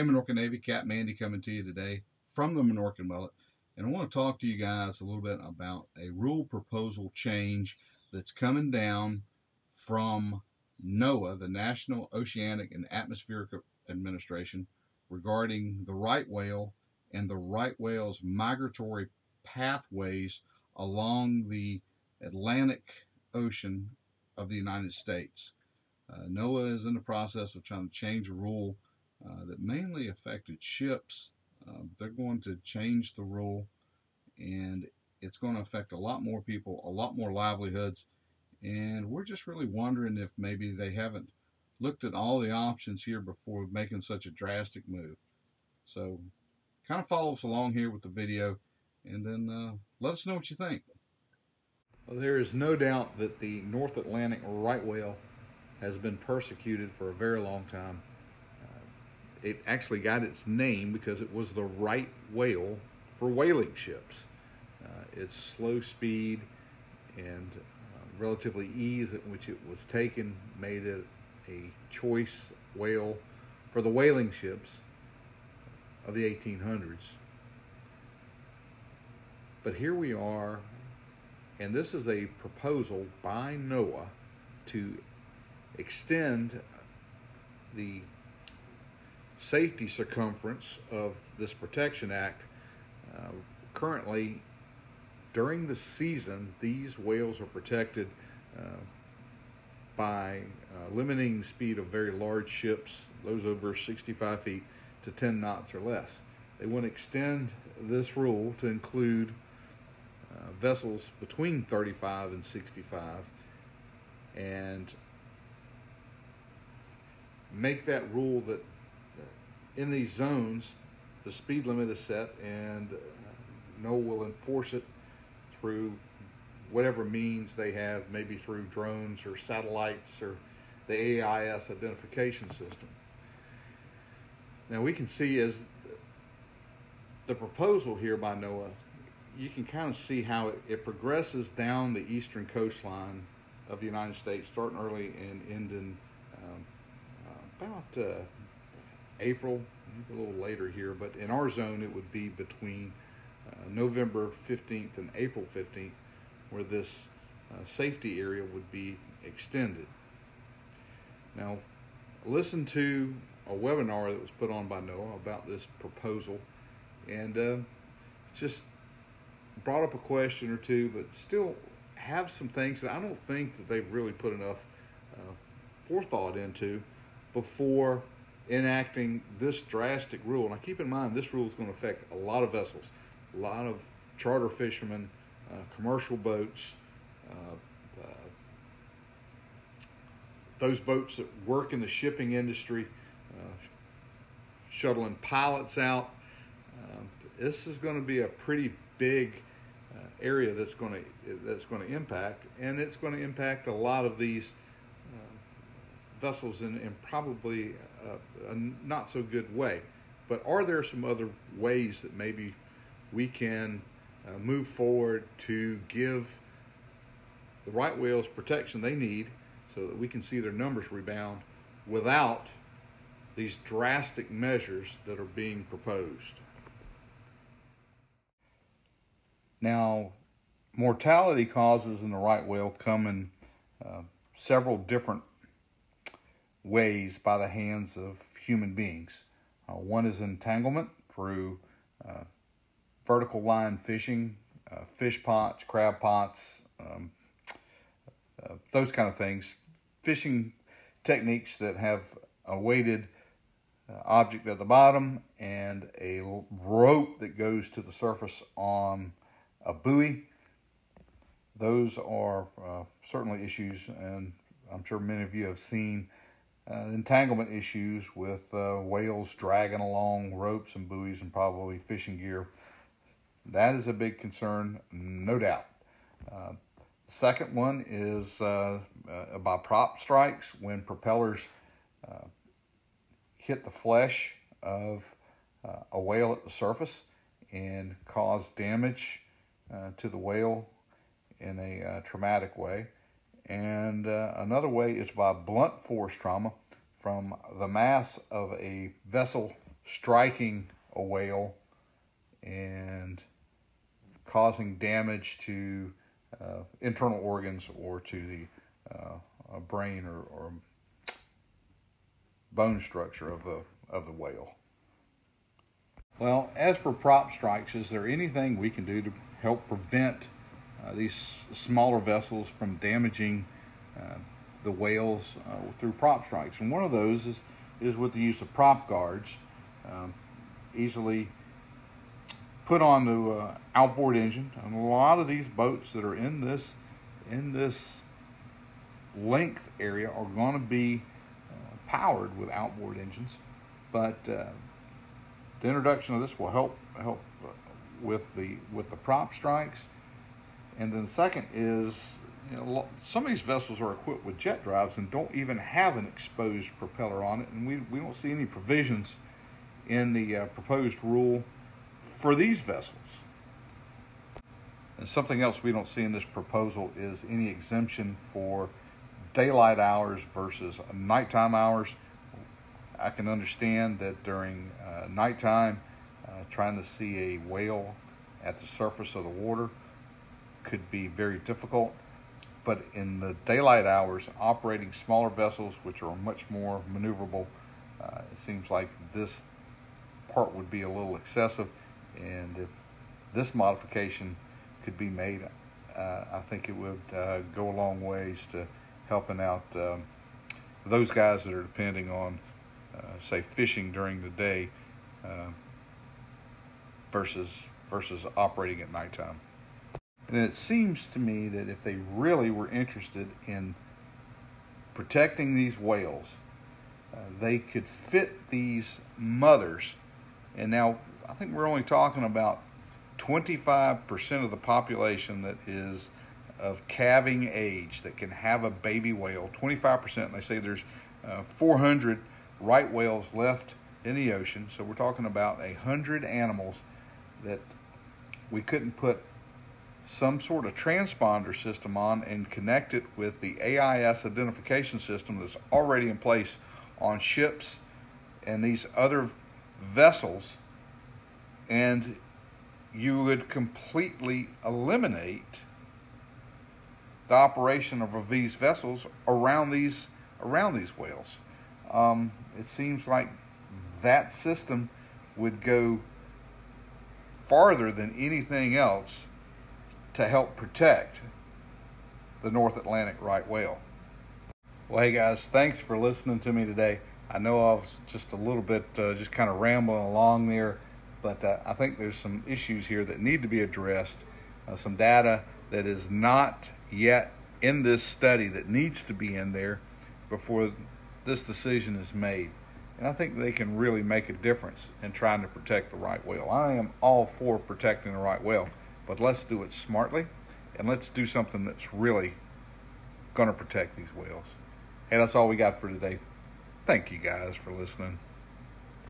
Hey, Minorca Navy, Cap Mandy coming to you today from the Minorcan Mullet. And I want to talk to you guys a little bit about a rule proposal change that's coming down from NOAA, the National Oceanic and Atmospheric Administration, regarding the right whale and the right whale's migratory pathways along the Atlantic Ocean of the United States. Uh, NOAA is in the process of trying to change a rule uh, that mainly affected ships. Uh, they're going to change the rule and it's going to affect a lot more people, a lot more livelihoods. And we're just really wondering if maybe they haven't looked at all the options here before making such a drastic move. So kind of follow us along here with the video and then uh, let us know what you think. Well, there is no doubt that the North Atlantic right whale has been persecuted for a very long time it actually got its name because it was the right whale for whaling ships. Uh, its slow speed and uh, relatively ease at which it was taken made it a choice whale for the whaling ships of the 1800s. But here we are, and this is a proposal by NOAA to extend the safety circumference of this Protection Act. Uh, currently, during the season, these whales are protected uh, by uh, limiting the speed of very large ships, those over 65 feet, to 10 knots or less. They want to extend this rule to include uh, vessels between 35 and 65 and make that rule that in these zones, the speed limit is set, and NOAA will enforce it through whatever means they have, maybe through drones or satellites or the AIS identification system. Now we can see as the proposal here by NOAA, you can kind of see how it, it progresses down the eastern coastline of the United States, starting early and ending um, about uh, April, a little later here, but in our zone it would be between uh, November 15th and April 15th where this uh, safety area would be extended. Now, listen to a webinar that was put on by NOAA about this proposal and uh, just brought up a question or two, but still have some things that I don't think that they've really put enough uh, forethought into before enacting this drastic rule. Now, keep in mind, this rule is going to affect a lot of vessels, a lot of charter fishermen, uh, commercial boats, uh, uh, those boats that work in the shipping industry, uh, shuttling pilots out. Um, this is going to be a pretty big uh, area that's going to that's going to impact, and it's going to impact a lot of these vessels in, in probably a, a not so good way. But are there some other ways that maybe we can uh, move forward to give the right whales protection they need so that we can see their numbers rebound without these drastic measures that are being proposed? Now, mortality causes in the right whale come in uh, several different ways by the hands of human beings. Uh, one is entanglement through uh, vertical line fishing, uh, fish pots, crab pots, um, uh, those kind of things. Fishing techniques that have a weighted uh, object at the bottom and a rope that goes to the surface on a buoy. Those are uh, certainly issues, and I'm sure many of you have seen uh, entanglement issues with uh, whales dragging along ropes and buoys and probably fishing gear. That is a big concern, no doubt. Uh, second one is uh, uh, by prop strikes when propellers uh, hit the flesh of a whale at the surface and cause damage to the whale in a traumatic way. And uh, another way is by blunt force trauma from the mass of a vessel striking a whale and causing damage to uh, internal organs or to the uh, brain or, or, bone structure of the of the whale. Well, as for prop strikes, is there anything we can do to help prevent these smaller vessels from damaging uh, the whales uh, through prop strikes? And one of those is, is with the use of prop guards, um, easily put on the uh, outboard engine. And a lot of these boats that are in this in this length area are going to be uh, powered with outboard engines, but uh, the introduction of this will help help with the with the prop strikes. And then the second is you know, some of these vessels are equipped with jet drives and don't even have an exposed propeller on it, and we, we don't see any provisions in the uh, proposed rule for these vessels. And something else we don't see in this proposal is any exemption for daylight hours versus nighttime hours. I can understand that during uh, nighttime, uh, trying to see a whale at the surface of the water could be very difficult. But in the daylight hours, operating smaller vessels, which are much more maneuverable, uh, it seems like this part would be a little excessive. And if this modification could be made, uh, I think it would uh, go a long ways to helping out um, those guys that are depending on, uh, say, fishing during the day uh, versus versus operating at nighttime. And it seems to me that if they really were interested in protecting these whales, uh, they could fit these mothers. And now I think we're only talking about 25% of the population that is of calving age that can have a baby whale. 25%. And they say there's uh, 400 right whales left in the ocean. So we're talking about a hundred animals that we couldn't put some sort of transponder system on and connect it with the AIS identification system that's already in place on ships and these other vessels, and you would completely eliminate the operation of these vessels around these around these whales. Um, it seems like that system would go farther than anything else to help protect the North Atlantic right whale. Well, hey guys, thanks for listening to me today. I know I was just a little bit uh, just kind of rambling along there, but uh, I think there's some issues here that need to be addressed. Uh, some data that is not yet in this study that needs to be in there before this decision is made. And I think they can really make a difference in trying to protect the right whale. I am all for protecting the right whale. But let's do it smartly and let's do something that's really going to protect these whales. Hey, that's all we got for today. Thank you guys for listening.